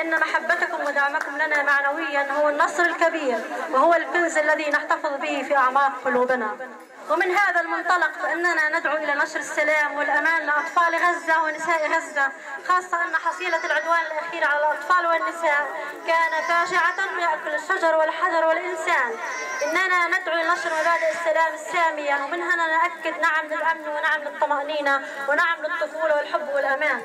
إن محبتكم ودعمكم لنا معنويا هو النصر الكبير وهو الكنز الذي نحتفظ به في أعماق قلوبنا. ومن هذا المنطلق فإننا ندعو إلى نشر السلام والأمان لأطفال غزة ونساء غزة خاصة أن حصيلة العدوان الأخير على الأطفال والنساء كان فاجعة يأكل الشجر والحجر والإنسان. إننا ندعو لنشر مبادئ السلام السامية ومن هنا نأكد نعم للأمن ونعم للطمأنينة ونعم للطفولة والحب والأمان.